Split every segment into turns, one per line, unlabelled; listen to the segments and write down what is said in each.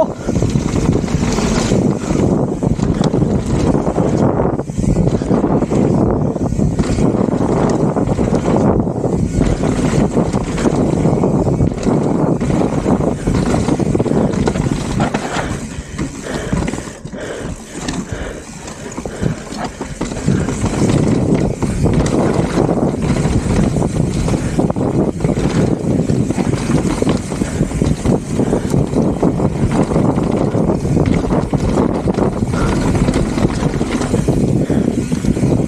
お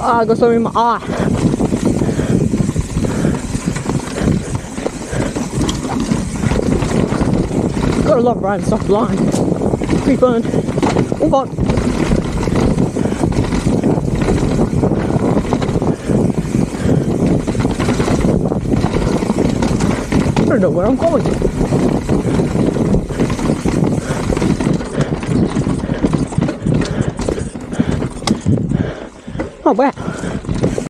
Ah, something in my eye. Got a lot of random stuff blind. Pretty fun. Oh god. I don't know where I'm going. Oh bad.